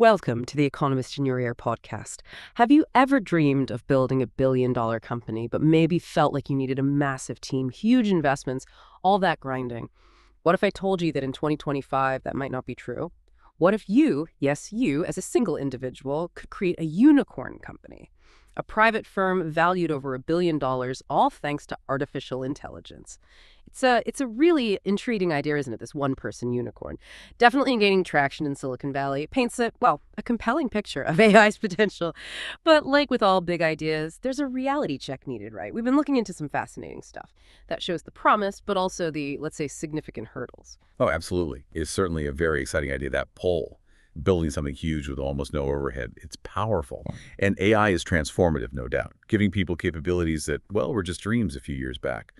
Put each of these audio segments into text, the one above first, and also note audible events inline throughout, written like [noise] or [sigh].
Welcome to the Economist in Your Ear podcast. Have you ever dreamed of building a billion dollar company, but maybe felt like you needed a massive team, huge investments, all that grinding? What if I told you that in 2025 that might not be true? What if you, yes, you, as a single individual, could create a unicorn company? A private firm valued over a billion dollars, all thanks to artificial intelligence. It's a, it's a really intriguing idea, isn't it? This one person unicorn. Definitely gaining traction in Silicon Valley. It paints a, well, a compelling picture of [laughs] AI's potential. But like with all big ideas, there's a reality check needed, right? We've been looking into some fascinating stuff that shows the promise, but also the, let's say, significant hurdles. Oh, absolutely. It's certainly a very exciting idea, that pole. Building something huge with almost no overhead. It's powerful. And AI is transformative, no doubt, giving people capabilities that, well, were just dreams a few years back.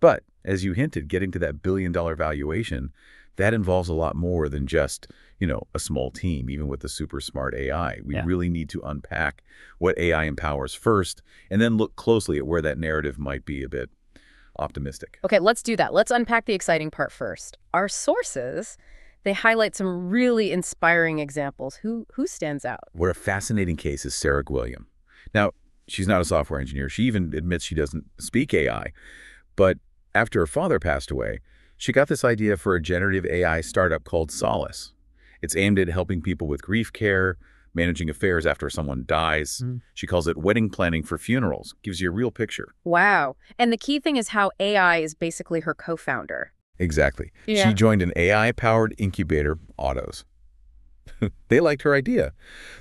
But as you hinted, getting to that billion dollar valuation, that involves a lot more than just, you know, a small team, even with the super smart AI. We Yeah. really need to unpack what AI empowers first and then look closely at where that narrative might be a bit optimistic. Okay, let's do that. Let's unpack the exciting part first. Our sources, they highlight some really inspiring examples. Who who stands out? What a fascinating case is Sarah Gwilliam. Now, she's not a software engineer. She even admits she doesn't speak AI. But after her father passed away, she got this idea for a generative AI startup called Solace. It's aimed at helping people with grief care, managing affairs after someone dies. Mm. She calls it wedding planning for funerals. Gives you a real picture. Wow. And the key thing is how AI is basically her co-founder. Exactly. Yeah. She joined an AI-powered incubator, Audos. [laughs] they liked her idea.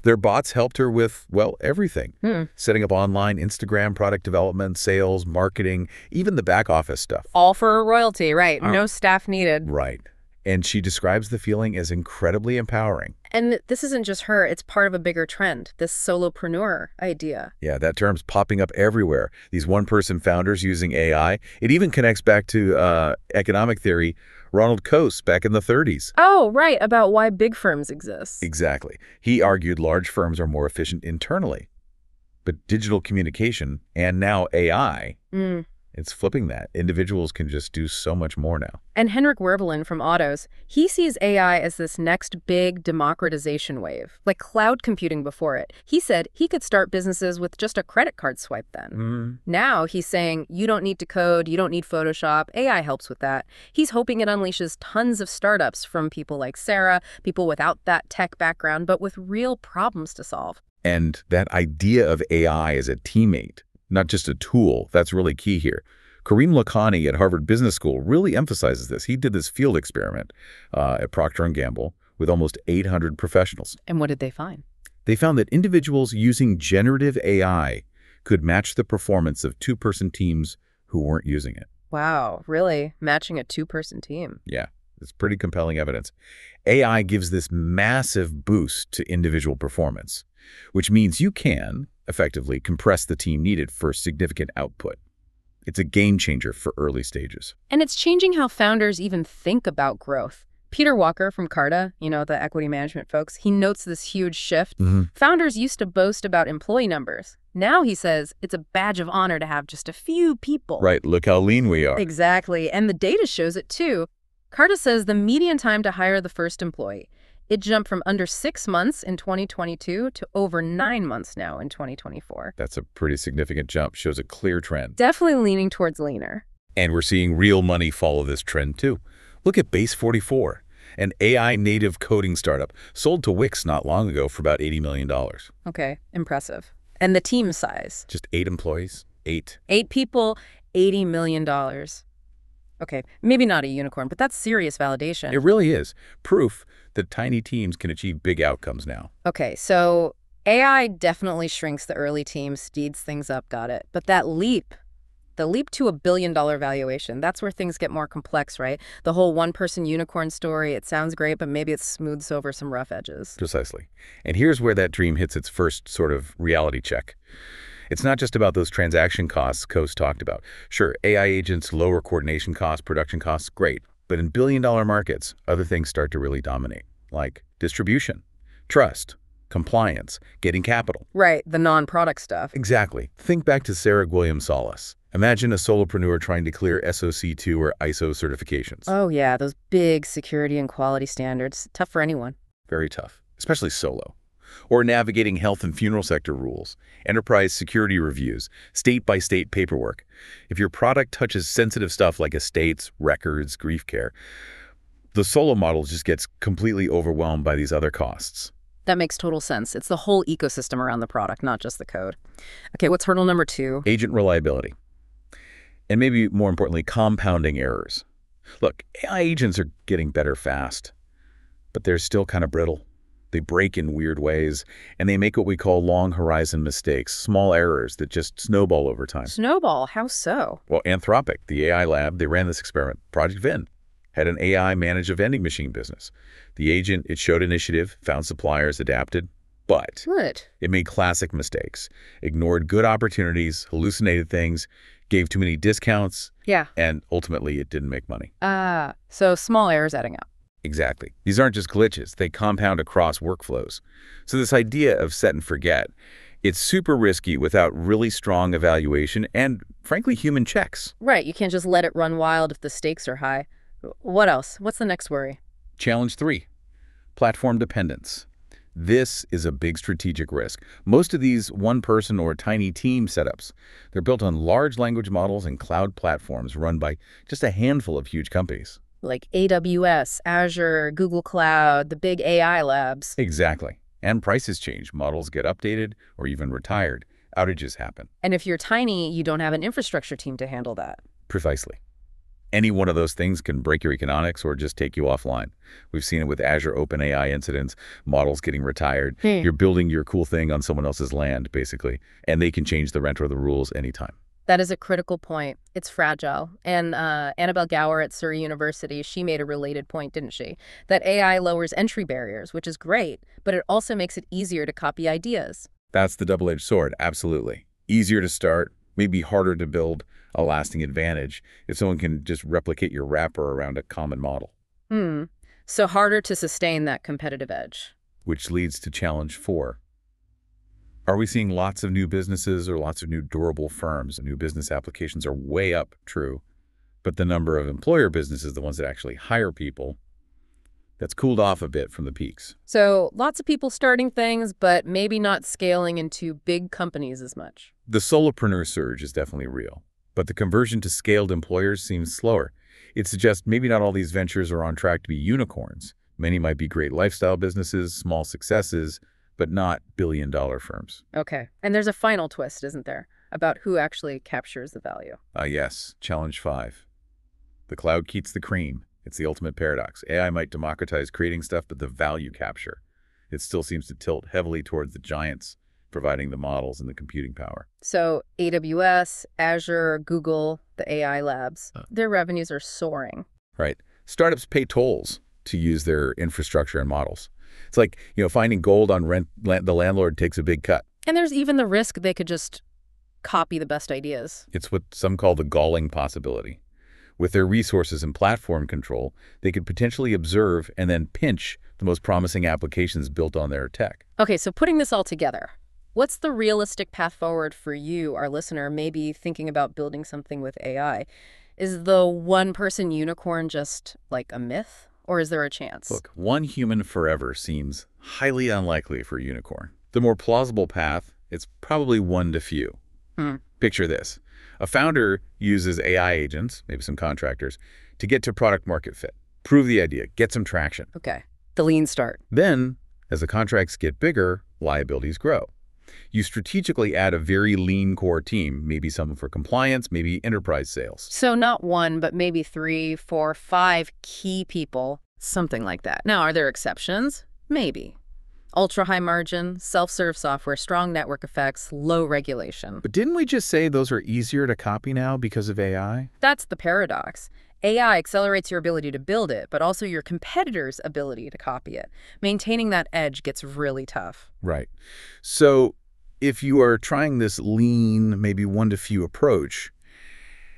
Their bots helped her with, well, everything. Hmm. Setting up online Instagram product development, sales, marketing, even the back office stuff. All for a royalty, right? Oh. No staff needed. Right. And she describes the feeling as incredibly empowering. And this isn't just her, it's part of a bigger trend, this solopreneur idea. Yeah, that term's popping up everywhere. These one-person founders using AI. It even connects back to uh, economic theory, Ronald Coase back in the 30s. Oh, right, about why big firms exist. Exactly. He argued large firms are more efficient internally. But digital communication and now AI, Mm. It's flipping that. Individuals can just do so much more now. And Henrik Werdelin from Audos, he sees AI as this next big democratization wave, like cloud computing before it. He said he could start businesses with just a credit card swipe then. Mm. Now he's saying you don't need to code, you don't need Photoshop, AI helps with that. He's hoping it unleashes tons of startups from people like Sarah, people without that tech background, but with real problems to solve. And that idea of AI as a teammate, not just a tool, that's really key here. Karim Lakhani at Harvard Business School really emphasizes this. He did this field experiment uh, at Procter & Gamble with almost 800 professionals. And what did they find? They found that individuals using generative AI could match the performance of two-person teams who weren't using it. Wow, really? Matching a two person team. Yeah, it's pretty compelling evidence. AI gives this massive boost to individual performance, which means you can effectively compress the team needed for significant output. It's a game changer for early stages. And it's changing how founders even think about growth. Peter Walker from Carta, you know, the equity management folks, he notes this huge shift. Mm-hmm. Founders used to boast about employee numbers. Now he says it's a badge of honor to have just a few people. Right, look how lean we are. Exactly. And the data shows it too. Carta says the median time to hire the first employee, it jumped from under six months in 2022 to over nine months now in 2024. That's a pretty significant jump, shows a clear trend. Definitely leaning towards leaner. And we're seeing real money follow this trend too. Look at Base 44, an AI native coding startup sold to Wix not long ago for about $80 million. Okay, impressive. And the team size Just eight employees, eight. eight people, $80 million. Okay, maybe not a unicorn, but that's serious validation. It really is proof that tiny teams can achieve big outcomes now. Okay, so AI definitely shrinks the early team, speeds things up, got it. But that leap, the leap to a billion dollar valuation, that's where things get more complex, right? The whole one person unicorn story, it sounds great, but maybe it smooths over some rough edges. Precisely. And here's where that dream hits its first sort of reality check. It's not just about those transaction costs Coase talked about. Sure, AI agents lower coordination costs, production costs, great. But in billion-dollar markets, other things start to really dominate, like distribution, trust, compliance, getting capital. Right, the non product stuff. Exactly. Think back to Sarah Gwilliam Solace. Imagine a solopreneur trying to clear SOC2 or ISO certifications. Oh, yeah, those big security and quality standards. Tough for anyone. Very tough, especially solo. Or navigating health and funeral sector rules, enterprise security reviews, state-by-state paperwork. If your product touches sensitive stuff like estates, records, grief care, the solo model just gets completely overwhelmed by these other costs. That makes total sense. It's the whole ecosystem around the product, not just the code. Okay, what's hurdle number two? Agent reliability. And maybe more importantly, compounding errors. Look, AI agents are getting better fast, but they're still kind of brittle. They break in weird ways, and they make what we call long horizon mistakes, small errors that just snowball over time. Snowball, how so? Well, Anthropic, the AI lab, they ran this experiment. Project Vend had an AI manage a vending machine business. The agent, it showed initiative, found suppliers, adapted, but What? it made classic mistakes, ignored good opportunities, hallucinated things, gave too many discounts, Yeah. and ultimately it didn't make money. Ah, so small errors adding up. Exactly. These aren't just glitches. They compound across workflows. So this idea of set and forget, it's super risky without really strong evaluation and, frankly, human checks. Right, you can't just let it run wild if the stakes are high. What else? What's the next worry? Challenge three, platform dependence. This is a big strategic risk. Most of these one-person or tiny team setups, they're built on large language models and cloud platforms run by just a handful of huge companies. Like AWS, Azure, Google Cloud, the big AI labs. Exactly. And prices change. Models get updated or even retired. Outages happen. And if you're tiny, you don't have an infrastructure team to handle that. Precisely. Any one of those things can break your economics or just take you offline. We've seen it with Azure OpenAI incidents, models getting retired. Hmm. You're building your cool thing on someone else's land, basically, and they can change the rent or the rules anytime. That is a critical point. It's fragile. And uh, Annabelle Gawer at Surrey University, she made a related point, didn't she? That AI lowers entry barriers, which is great, but it also makes it easier to copy ideas. That's the double-edged sword, absolutely. Easier to start, maybe harder to build a lasting advantage if someone can just replicate your wrapper around a common model. Hmm. So harder to sustain that competitive edge. which leads to challenge four. Are we seeing lots of new businesses or lots of new durable firms? New business applications are way up, true, but the number of employer businesses, the ones that actually hire people, that's cooled off a bit from the peaks. So lots of people starting things, but maybe not scaling into big companies as much. The solopreneur surge is definitely real, but the conversion to scaled employers seems slower. It suggests maybe not all these ventures are on track to be unicorns. Many might be great lifestyle businesses, small successes, but not billion-dollar firms. Okay. And there's a final twist, isn't there, about who actually captures the value. Ah, yes. Challenge five. The cloud keeps the cream. It's the ultimate paradox. AI might democratize creating stuff, but the value capture, it still seems to tilt heavily towards the giants, providing the models and the computing power. So AWS, Azure, Google, the AI labs, Uh. their revenues are soaring. Right. Startups pay tolls to use their infrastructure and models. It's like, you know, finding gold on rent, la- the landlord takes a big cut. And there's even the risk they could just copy the best ideas. It's what some call the galling possibility. With their resources and platform control, they could potentially observe and then pinch the most promising applications built on their tech. Okay, so putting this all together, what's the realistic path forward for you, our listener, maybe thinking about building something with AI? Is the one-person unicorn just like a myth, or is there a chance? Look, one human forever seems highly unlikely for a unicorn. The more plausible path, it's probably one to few. Hmm. Picture this. A founder uses AI agents, maybe some contractors, to get to product market fit, prove the idea, get some traction. Okay, the lean start. Then, as the contracts get bigger, liabilities grow. You strategically add a very lean core team, maybe someone for compliance, maybe enterprise sales. So not one, but maybe three, four, five key people, something like that. Now, are there exceptions? Maybe. Ultra high margin, self-serve software, strong network effects, low regulation. But didn't we just say those are easier to copy now because of AI? That's the paradox. AI accelerates your ability to build it, but also your competitor's ability to copy it. Maintaining that edge gets really tough. Right. So if you are trying this lean, maybe one to few approach,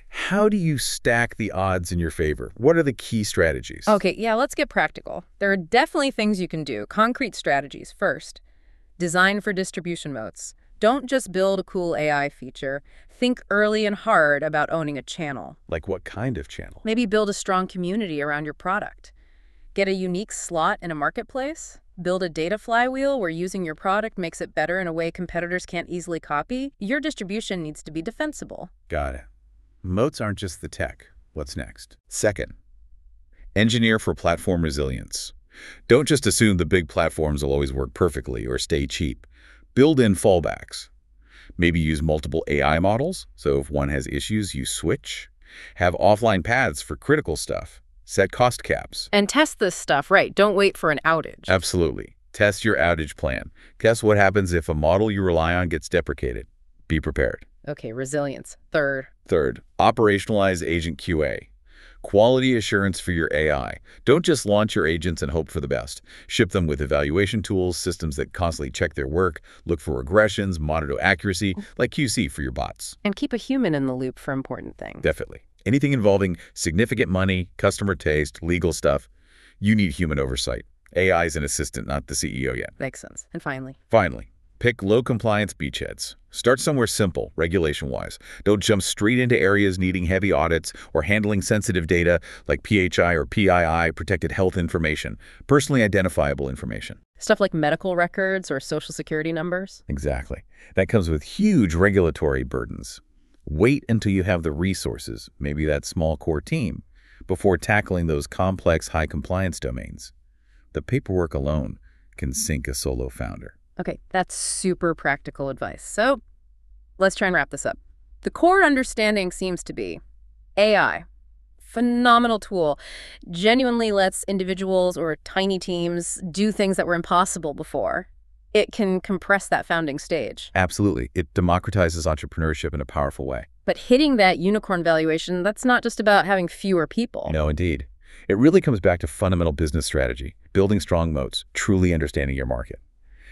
how do you stack the odds in your favor? What are the key strategies? Okay, yeah, let's get practical. There are definitely things you can do. Concrete strategies. First, design for distribution moats. Don't just build a cool AI feature. Think early and hard about owning a channel. Like what kind of channel? Maybe build a strong community around your product. Get a unique slot in a marketplace. build a data flywheel where using your product makes it better in a way competitors can't easily copy, your distribution needs to be defensible. Got it. Moats aren't just the tech. What's next? Second, engineer for platform resilience. Don't just assume the big platforms will always work perfectly or stay cheap. Build in fallbacks. Maybe use multiple AI models, so if one has issues, you switch. Have offline paths for critical stuff. Set cost caps. And test this stuff, right? Don't wait for an outage. Absolutely. Test your outage plan. Guess what happens if a model you rely on gets deprecated. Be prepared. Okay, resilience. Third. Third, operationalize Agent QA. Quality assurance for your AI. Don't just launch your agents and hope for the best. Ship them with evaluation tools, systems that constantly check their work, look for regressions, monitor accuracy, like QC for your bots. And keep a human in the loop for important things. Definitely. Anything involving significant money, customer taste, legal stuff, you need human oversight. AI is an assistant, not the CEO yet. Makes sense. And finally, Finally, pick low compliance beachheads. Start somewhere simple, regulation-wise. Don't jump straight into areas needing heavy audits or handling sensitive data like PHI or PII, protected health information, personally identifiable information. stuff like medical records or social security numbers. Exactly. That comes with huge regulatory burdens. Wait until you have the resources, maybe that small core team, before tackling those complex high compliance domains. The paperwork alone can sink a solo founder. Okay, that's super practical advice. So let's try and wrap this up. The core understanding seems to be AI, phenomenal tool, genuinely lets individuals or tiny teams do things that were impossible before. It can compress that founding stage. Absolutely. It democratizes entrepreneurship in a powerful way. But hitting that unicorn valuation, that's not just about having fewer people. No, indeed. It really comes back to fundamental business strategy, building strong moats, truly understanding your market,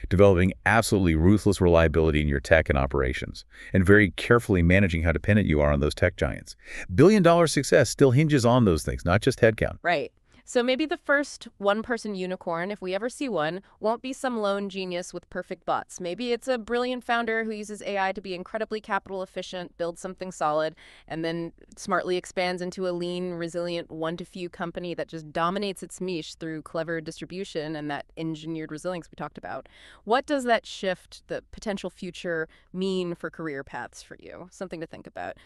developing absolutely ruthless reliability in your tech and operations, and very carefully managing how dependent you are on those tech giants. Billion-dollar success still hinges on those things, not just headcount. Right. So maybe the first one-person unicorn, if we ever see one, won't be some lone genius with perfect bots. Maybe it's a brilliant founder who uses AI to be incredibly capital efficient, build something solid, and then smartly expands into a lean, resilient, one-to-few company that just dominates its niche through clever distribution and that engineered resilience we talked about. What does that shift, the potential future, mean for career paths for you? Something to think about.